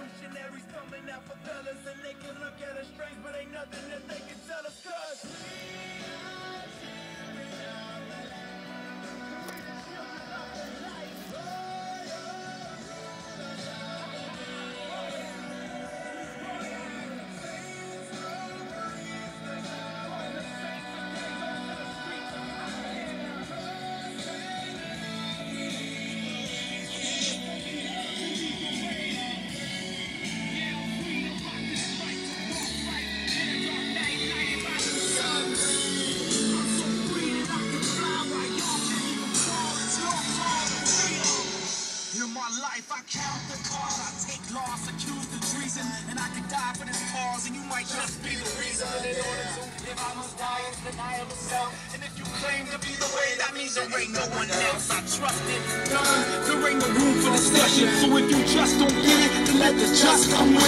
Missionaries coming out for fellas, and they can look at us strange, but ain't nothing life, I count the cars, I take loss, accuse the treason, and I could die for this cause, and you might just be the reason. In order to live, I must die in denial of self. And if you claim to be the way, that means there ain't no one else. I trust it. Done. There ain't no room for discussion. So if you just don't get it, then let the just come with.